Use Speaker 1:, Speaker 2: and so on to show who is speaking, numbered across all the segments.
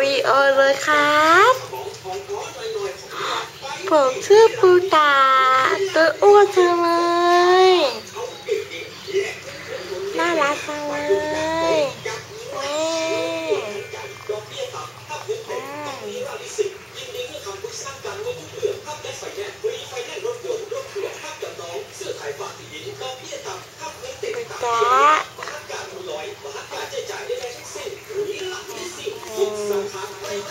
Speaker 1: วีโอเลยครับ ผมชื่อปูตาตัวอ้วนเลยน่ารักจังเลย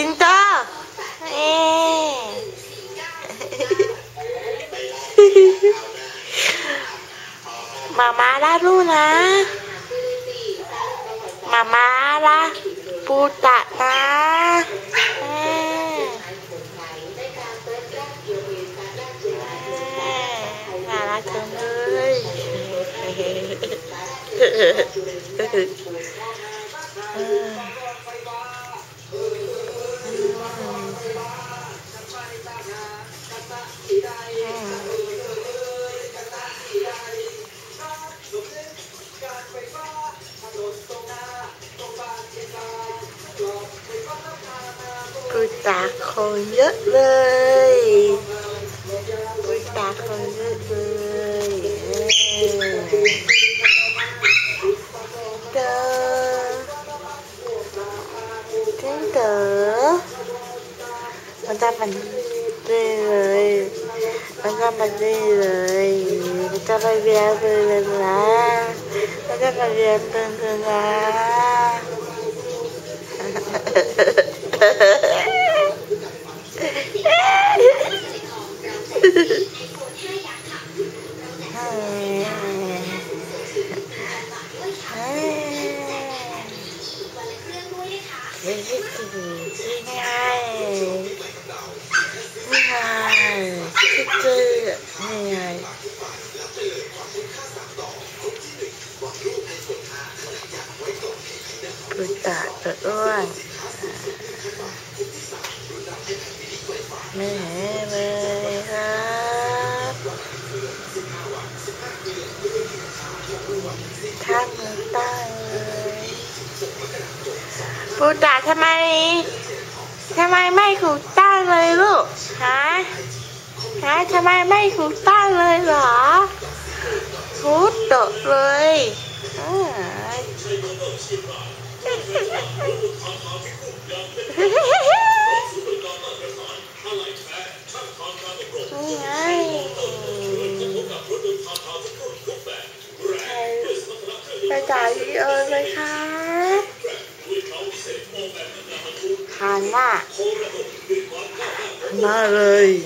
Speaker 1: xin ta mamá la luna mama la puta na mama subscribe cho kênh Ghiền Mì Gõ Để không bỏ tôi tạc hồi nhất đây tôi tạc hồi nhất đây tơ cánh tờ người ta mình นี่เลยมันก็มันบี่เ่ยนลันก็ไปเบียนพื่นเลยนะเฮ้ยเฮ้าเฮ้ยเฮ้ยเ้ยฮะไฮ่ใช่ที่ไฮ่ใฮ่นี่ไงคิดเจอนี่ไงดูตาตัดอ้วนไม่เห็นเลยครับท่านตั้งปูตาทำไม ทำไมไม่ขูกตต้องเลยลูกฮะฮะทำไมไม่ถูกต้องเลยเหรอถูกตกเลยน่ไงไปจ่ายดีเอิเลยครับทานว่า má ơi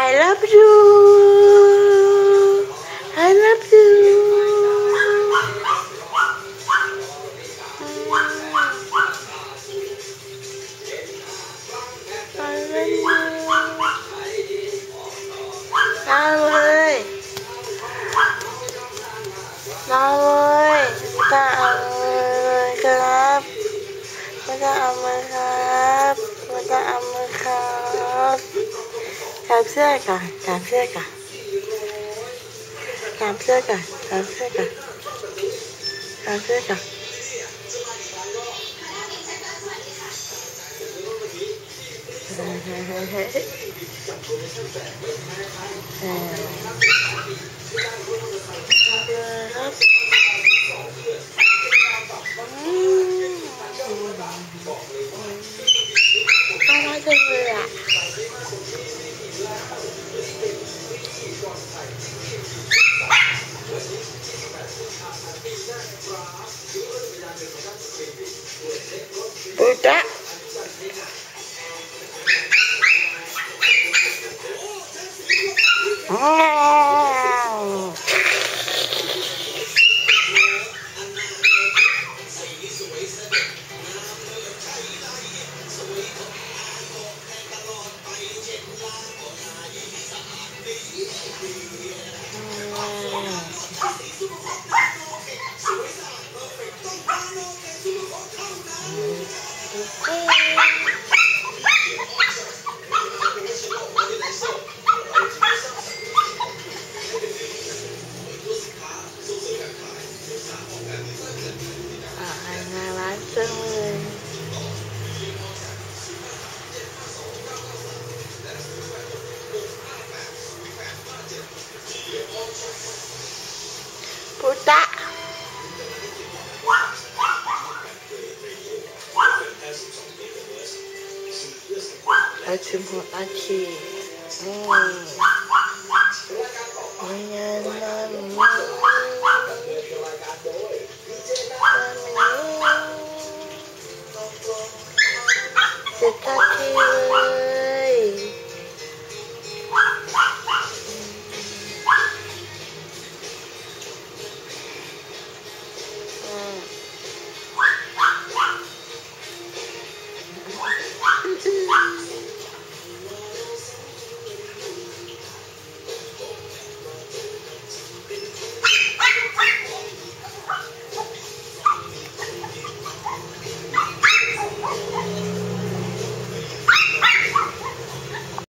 Speaker 1: I love you. I love cảm xe cả cảm xe cả cảm xe cả cảm xe cả cảm xe cả Con nói cho người ạ Bụi trá por estar. Ótimo, ativo. Hum. Minha namorada. É